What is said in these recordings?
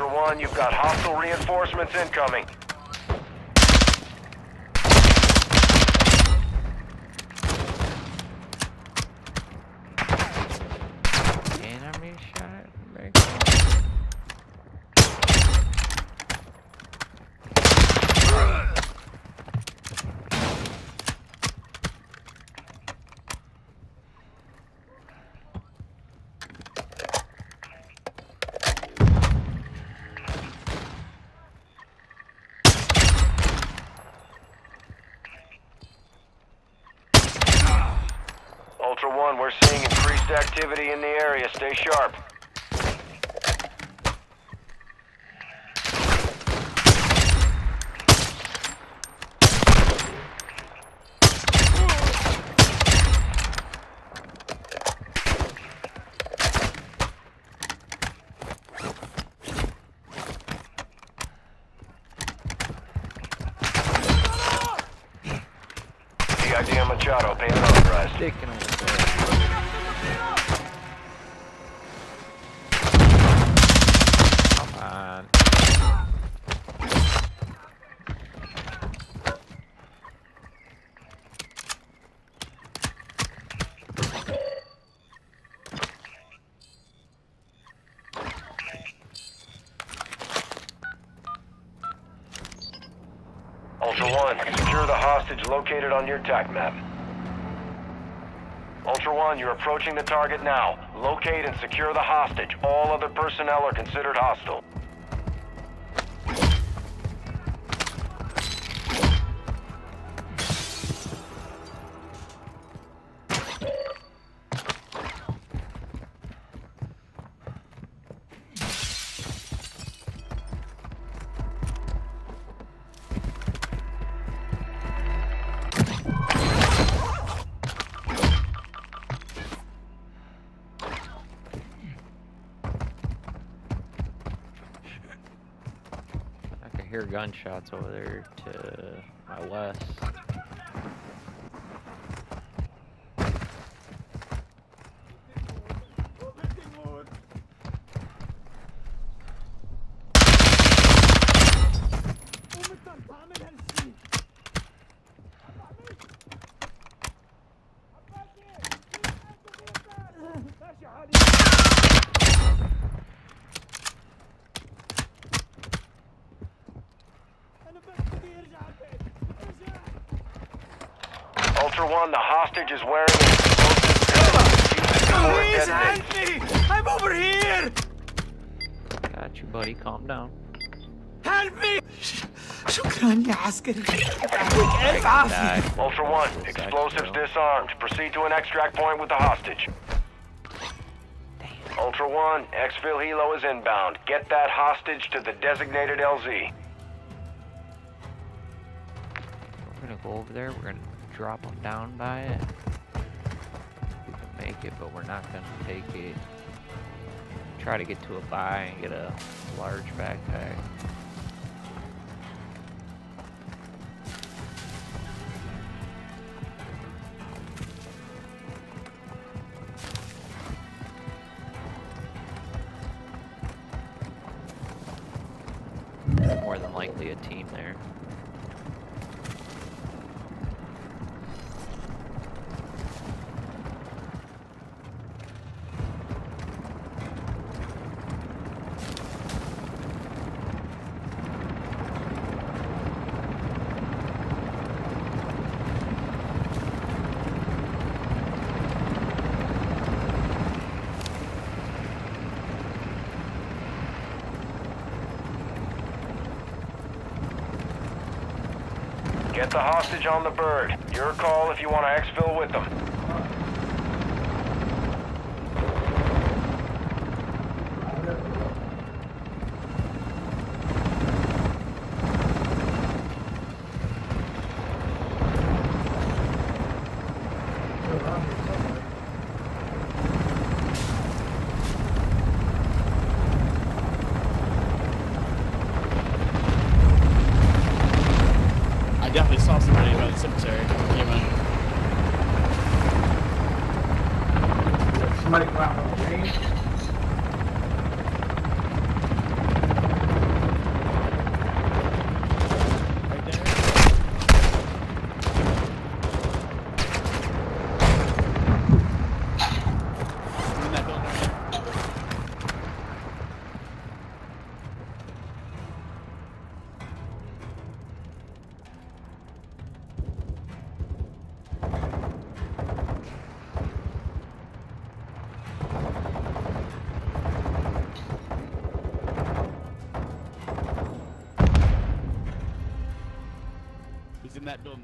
Ultra One, you've got hostile reinforcements incoming. Enemy shot. Break. Ultra One, we're seeing increased activity in the area. Sharp. DIDM Machado, payment authorized. Sticking over there. Come on. Ultra One, secure the hostage located on your TAC map. Ultra One, you're approaching the target now. Locate and secure the hostage. All other personnel are considered hostile. Gunshots over there to my west. Ultra One, the hostage is wearing an explosive gun. Please hand me! I'm over here! Got you, buddy. Calm down. Help me! شكرا يا عسكري. ألف عافية. Ultra One, explosives disarmed. Proceed to an extract point with the hostage. Ultra One, exfil helo is inbound. Get that hostage to the designated LZ. Over there. We're gonna drop them down by it. We can make it, but we're not gonna take it. Try to get to a buy and get a large backpack. Get the hostage on the bird. Your call if you want to exfil with them.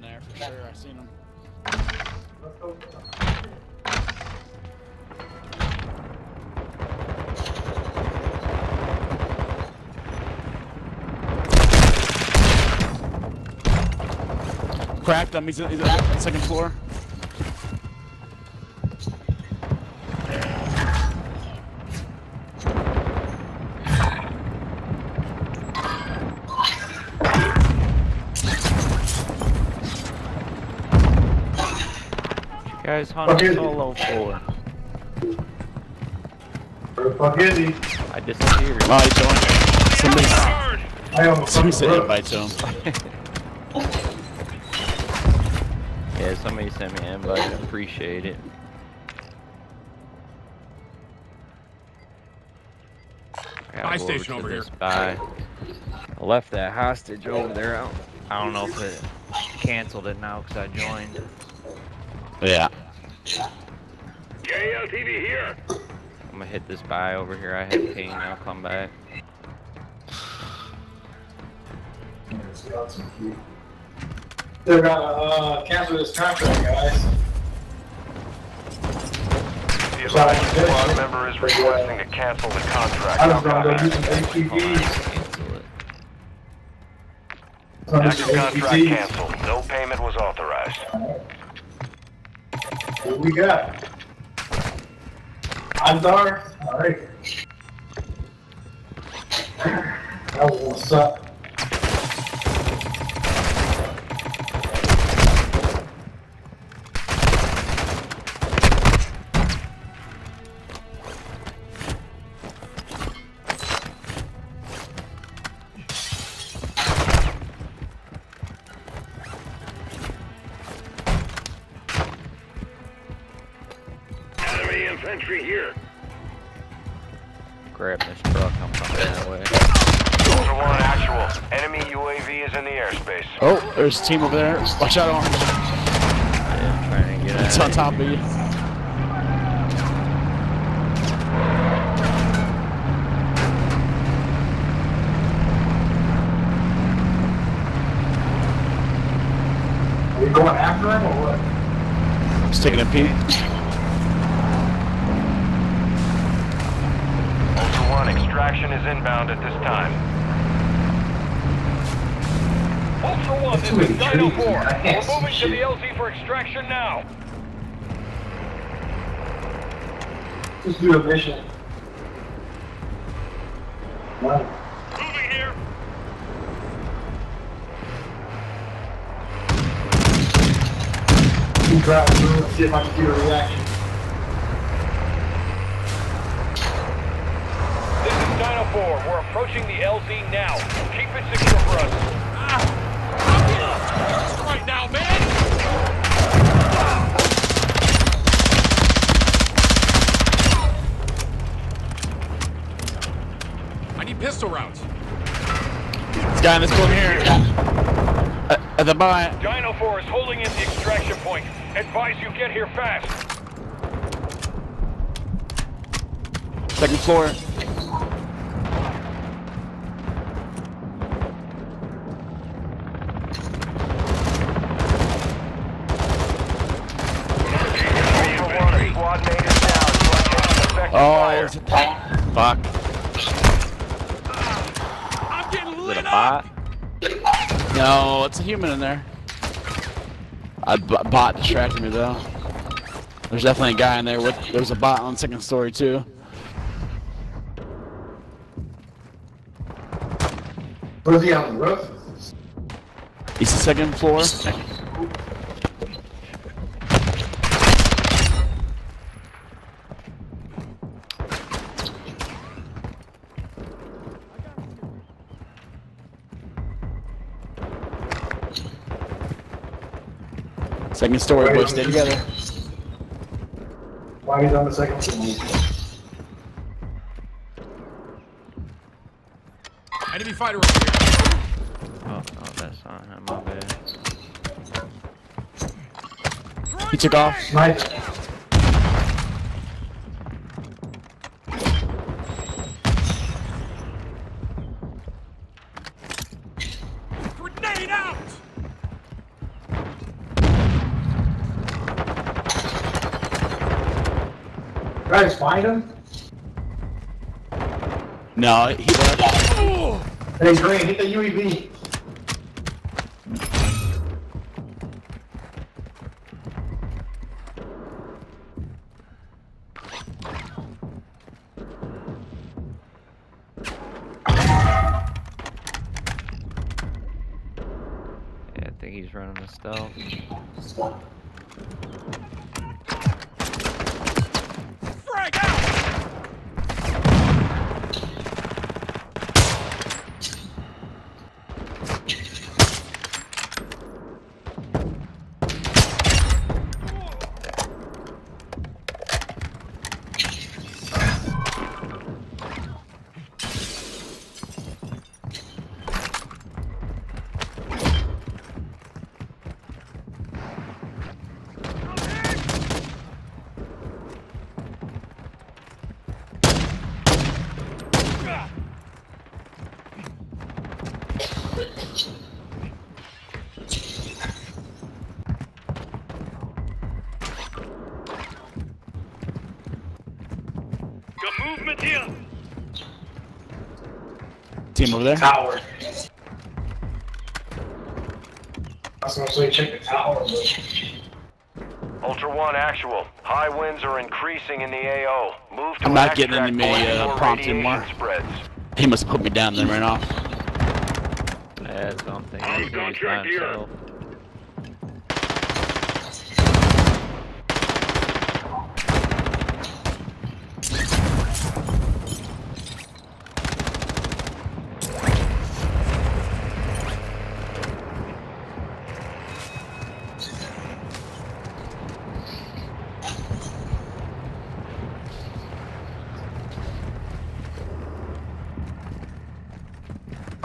There for sure. I seen him. Cracked him. He's, he's on the second floor. Guys hunt Okay. solo for. Where the fuck is? I disappeared. Ah, oh, he joined. Somebody, I almost somebody fucking said invite to him. Yeah, somebody sent me an invite. Appreciate it. Gotta Buy go station to over this here. Buy. I left that hostage over there. I don't, I don't know if it canceled it now because I joined. Yeah. JLTV here. I'm gonna hit this buy over here. I have pain. I'll come back. They're gonna uh, cancel this contract, guys. The Sorry, squad member is requesting to cancel the contract. I How was gonna go copy? do some ATVs. Cancel it. Active contract ATVs. canceled. No payment was authorized. What we got? Andar? Alright. That was gonna suck. Enemy infantry here. Grab this truck. I'm coming that way. Ultra One actual. Enemy UAV is in the airspace. Oh, there's a team over there. Watch out, Orange. Yeah, I'm trying to get It's out. on top of you. Are we going after him or what? Just taking a peek. Ultra Extraction is inbound at this time. Ultra One, That's too many trees. I can't see shit. LZ for extraction now. Just do a mission. Wow. Moving here. Keep driving through see if I can get a reaction. This is Dino 4. We're approaching the LZ now. Keep it secure for us. Ah. Right now, man! I need pistol rounds. This guy in this building here. At, at the buy. Dino 4 is holding in the extraction point. Advise you get here fast. Second floor. Fire. it's a fuck. I'm getting Is it lit a up! bot? No, it's a human in there. A b- bot distracted me though. There's definitely a guy in there with. There's a bot on second story too. Where's he on the roof? He's the second floor. Second story, boys, stay together. Why he's on the second floor? Enemy fighter over here. Oh, oh, that's not him. My bad. He took off. Nice. Guys find him? No, he left. Hey, Green, hit the UAV. Yeah, I think he's running the stealth. Team over there. Tower. I was gonna say check the tower, but Ultra One, actual. High winds are increasing in the AO. Move to I'm not getting extract any point uh, prompt radiation anymore. Spreads. He must put me down then right off. Yeah, something. He's doing by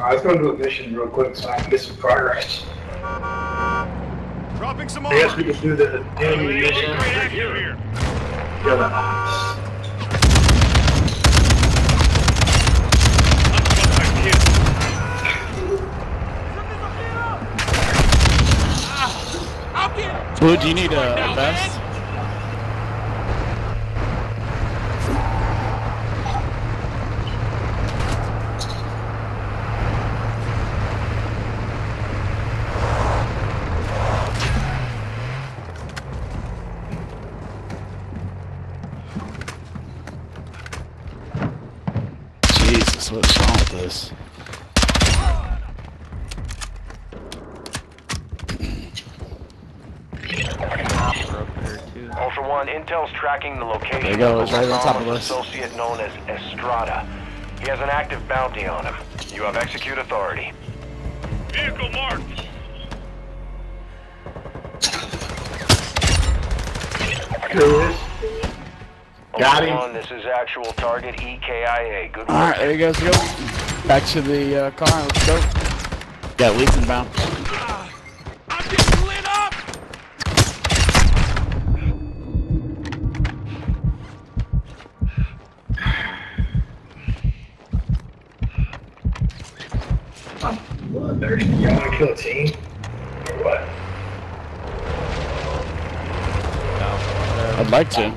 himself. Alright, let's go do a mission real quick so I can get some progress. Dropping some I guess we can do the enemy mission. Great action here. Yeah, I'm Blue, do you need a, now, a vest? man. Jesus, what's wrong with this? Hopper up there too. Ultra One, Intel's tracking the location There he goes, of right on top of us. associate known as Estrada. He has an active bounty on him. You have execute authority. Vehicle marked. There. Got him. One, this is actual target E EKIA. Good work. Alright, there you guys go. Back to the uh, car, let's go. Got leaks inbound. I'm getting lit up. What, thirsty? You wanna team? Or what? I'd like to.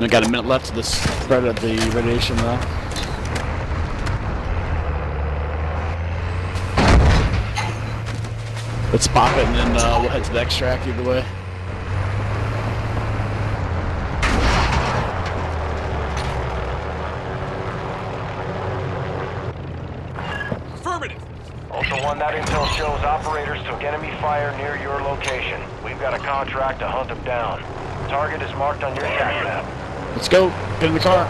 We got a minute left to the spread of the radiation though. Let's pop it and then uh, we'll head to the extract either way. Affirmative. Ultra One, that intel shows operators took enemy fire near your location. We've got a contract to hunt them down. Target is marked on your TAC map. Let's go. Get in the car.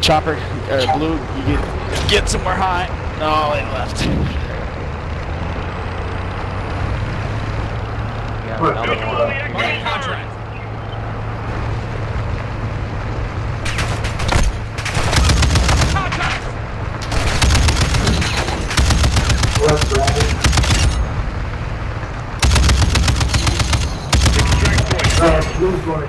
Chopper, uh, blue, you get, get somewhere high. No, they left. We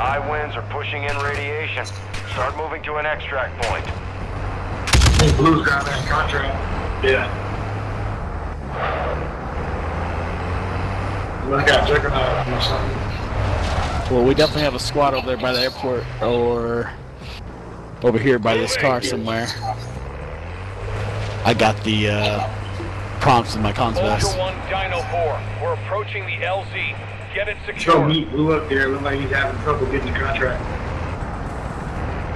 High winds are pushing in radiation. Start moving to an extract point. Hey, Blue's got that contract. Yeah. I got Juggernaut or something. Well, we definitely have a squad over there by the airport, or over here by this car somewhere. I got the uh, prompts in my comms vest. Ultra One, Dino Four. We're approaching the LZ. Get it Go secure. meet Blue up there. Look like he's having trouble getting the contract.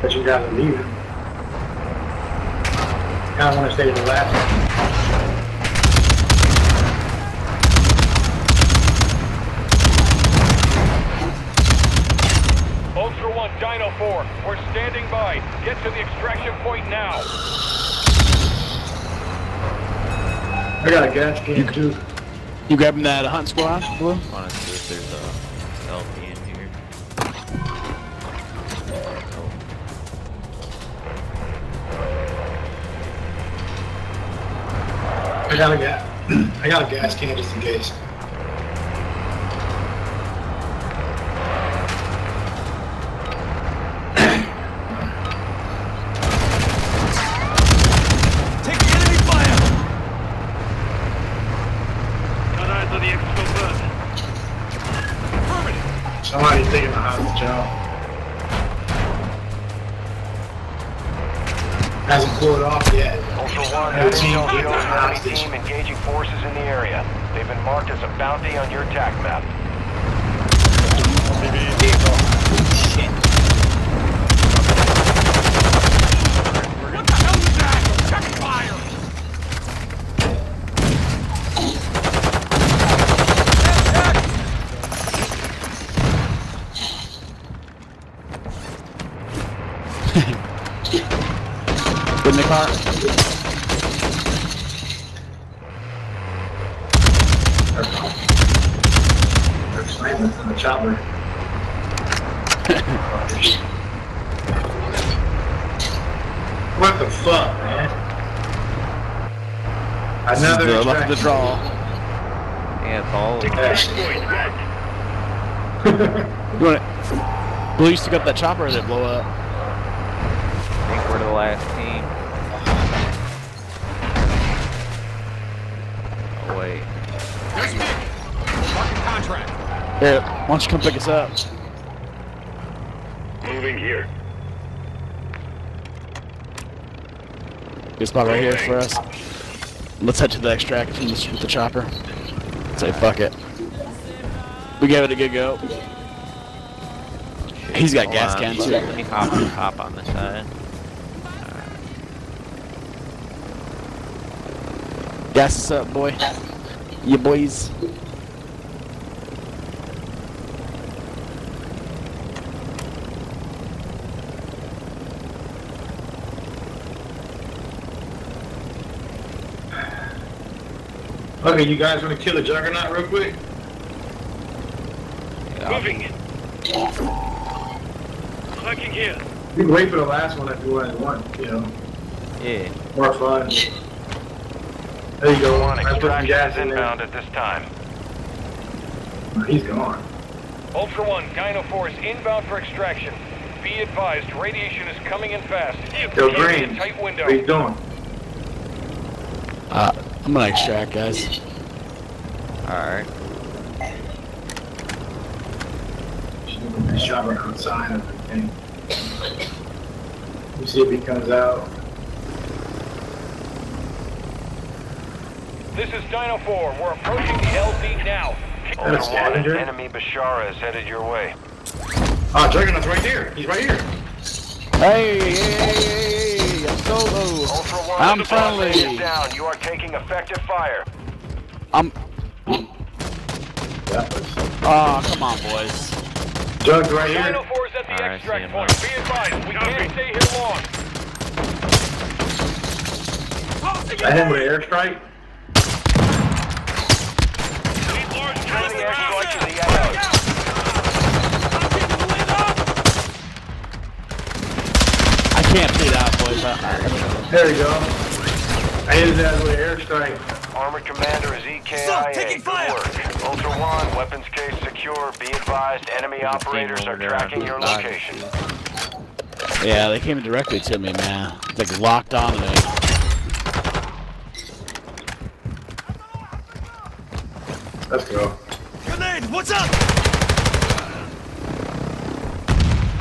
But you guys are leaving. Kind of want to stay to the last one. Ultra One, Dino Four. We're standing by. Get to the extraction point now. I got a gas can too. You grabbing that hunt squad, Blue? There's a LP in here. I got a gas. I got a gas can just in case. Another the luck of the draw. Yeah, it's all You want it? Blue used to got that chopper that blow up. I think we're the last team. Oh, wait. There's me. Marking contract. Here, why don't you come pick us up? Moving here. Good spot right here for us. Let's head to the extract from the, with the chopper. Say fuck it. We gave it a good go. He's got Hold gas on, can let- too. Let me hop on, hop on the side. Gas us up, boy. You boys. Okay, you guys want to kill the juggernaut real quick? Yeah, I'll Moving. Clicking here. You can wait for the last one if you want. want you know, Yeah. more fun. There you go. One I put some extraction gas is in there. inbound at this time. He's gone. Ultra One, Dino Four is inbound for extraction. Be advised, radiation is coming in fast. Yo, Keep Green. a tight window. What are you doing? Uh, I'm gonna extract, guys. Alright. Shot right outside of the thing. You see if he comes out. This is Dino 4. We're approaching the LZ now. That a Ultra scavenger? enemy Bashara is headed your way. Ah, oh, Juggernaut's right there. He's right here. Hey, hey, hey, hey, hey, I'm solo. Ultra One, I'm friendly. down. You are taking effective fire. I'm. That was. Oh, come on, boys. Jug's right here. Dino 4 is at the Alright, see extract him point. Be advised, we can't stay here long. I hit him with an airstrike. Enemy airstrike to the AO. I can't see that, boys. I- There you go. I hit his ass with an airstrike. Armored Commander is EKIA. Stop taking Good fire! work. Ultra One, weapons case secure. Be advised, enemy There's a team operators are tracking your location. Yeah, they came directly to me, man. It's like locked on to me. Let's go. Grenade, what's up?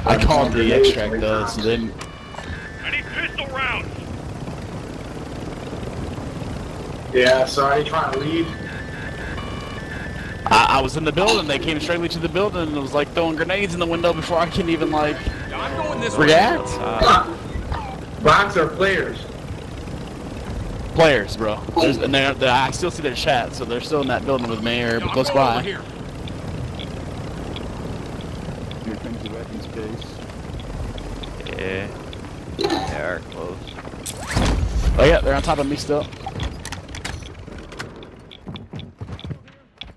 I called the extract though, so they I need pistol rounds. Yeah, sorry, trying to leave. I, I was in the building. They came straightly to the building and it was like throwing grenades in the window before I can even like I'm going this react. Uh, Bots are players. Players, bro. There's, and they're, they're, I still see their chat, so they're still in that building with me or close by. Here. Here comes the weapons case. yeah. They are close. Oh yeah, they're on top of me still.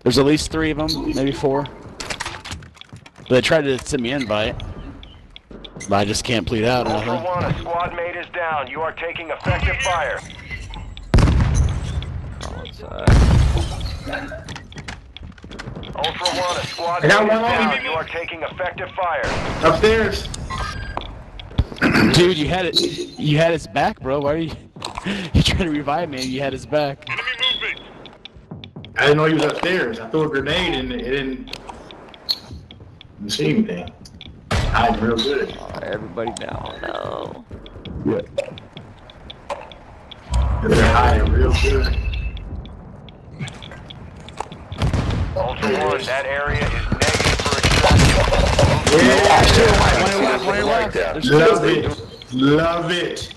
There's at least three of them, maybe four. But They tried to send me an invite, but I just can't plead out Ultra nothing. One, a squad mate is down. You are taking effective fire. Crawl inside. Ultra One, a squad mate is down. You are taking effective fire. Upstairs. Dude, you had it. You had his back, bro. Why are you? You trying to revive me? and You had his back. Enemy movement. I didn't know he was upstairs. I threw a grenade and it didn't, didn't see anything. I'm real good. Oh, everybody down. No. Yeah. They're hiding real good. Ultra One, that area is negative for extraction. Yeah, One your left, one your left. There's love it. Love it.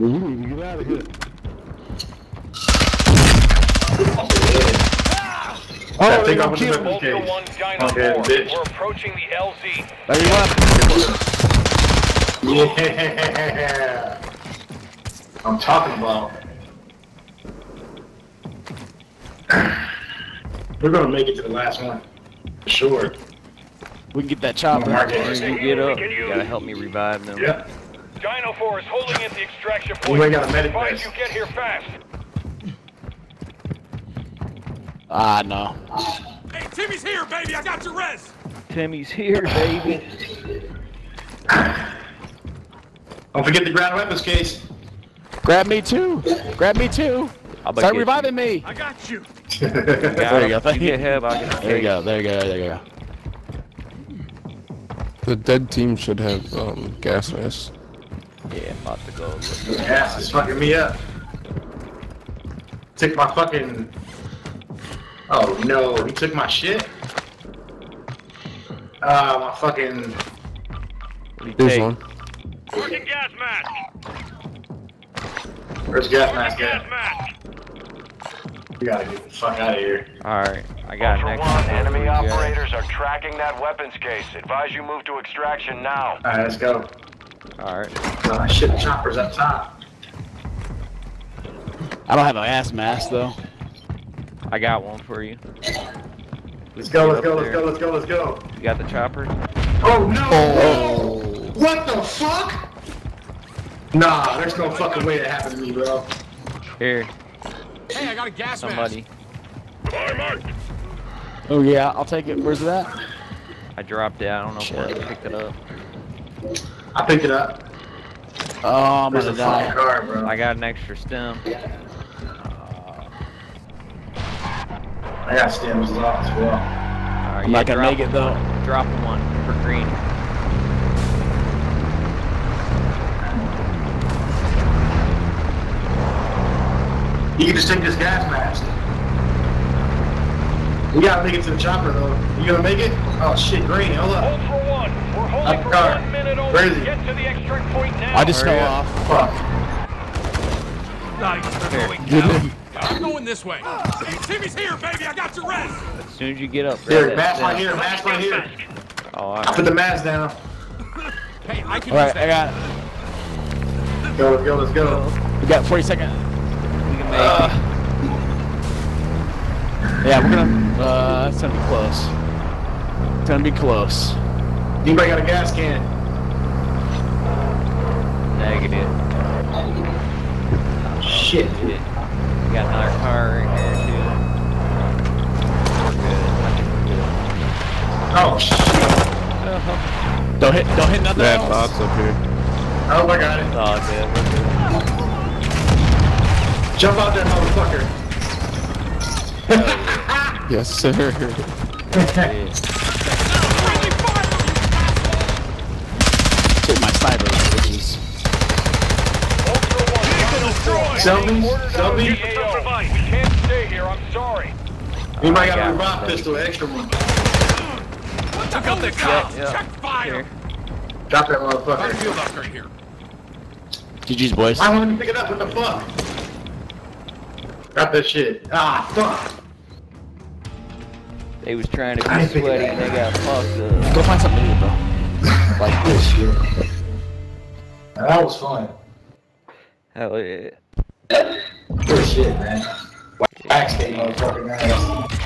Ooh, get out of here. Oh, they take gonna off the kill weapons Ultra case. One, Dino Okay, 4. bitch. We're approaching the LZ. There you left. Yeah. I'm talking about. We're gonna make it to the last one. For sure. We can get that chopper. Mark it. You get up, you gotta help me revive them. Yeah. Dino 4 is holding at the extraction You point. ain't got a medic Advise you get here fast. Ah, no. Hey, Timmy's here, baby. I got your res. Timmy's here, baby. Don't forget the ground weapons case. Grab me too. Grab me too. I'll Start get reviving me. I got you. You. There you go. Thank You you. I'll There you go. There you go. There you go. The dead team should have um, gas masks. Yeah, I'm about to go. look. Gas is fucking me up. Took my fucking. Oh no, he took my shit. Uh, my fucking. What do you Here's take? one. Working gas mask. Where's gas Working mask at? We gotta get the fuck out of here. Alright, I got Ultra next One, one. enemy for you guys. operators are tracking that weapons case. Advise you move to extraction now. Alright, let's go. Alright. Uh, shit, the chopper's up top. I don't have an ass mask though. I got one for you. Let's go, let's go, let's go, let's go, let's go. You got the chopper? Oh no! What the fuck? Nah, there's no fucking way that happened to me, bro. Here, Hey, I got a gas mask. somebody. Oh yeah, I'll take it. Where's it at? I dropped it. I don't know if one picked it up. I picked it up. Oh, I'm There's gonna a fucking die. car, bro. I got an extra stim. I got stims as well. Alright, I'm not gonna make it though. Drop one for green. You can just take this gas mask. We gotta make it to the chopper though. You gonna make it? Oh shit, green, hold up. Ultra One, we're Up holding for car. one minute Where is he? Get to the extract point now. I just Hurry fell off. Fuck. Nice. Here. going Get him. I'm going this way. Hey, Timmy's here, baby. I got your res. As soon as you get up, grab Here, that mask right here, mask right here. Oh, I put the mask down. Hey, I can All use right, I that. got. Go, let's go, let's go. We got 40 seconds. We can make Uh, yeah, we're gonna. Uh, it's gonna be close. It's gonna be close. Anybody got a gas can? Negative. Shit. Shit. We got another car right here too. We're good. We're good. Oh shit. Don't hit. Don't hit nothing Bad else. bots up here. Oh, I got it. It's all good. We're good. Jump out there, motherfucker. Yes, sir. Selby? Ordered out of Selby? the We can't stay here. I'm sorry. Anybody I got a got revive one. pistol, extra one? Took out the Yeah, yeah. fire! Here. Drop that motherfucker. Field doctor here. GG's boys. I wanted to pick it up. What the fuck? Drop that shit. Ah, fuck. They was trying to I be didn't think of sweaty and they got fucked up. Go find something to eat, bro. Like this shit. That was fun. Hell yeah. Good shit, man. Wax that motherfucker, man.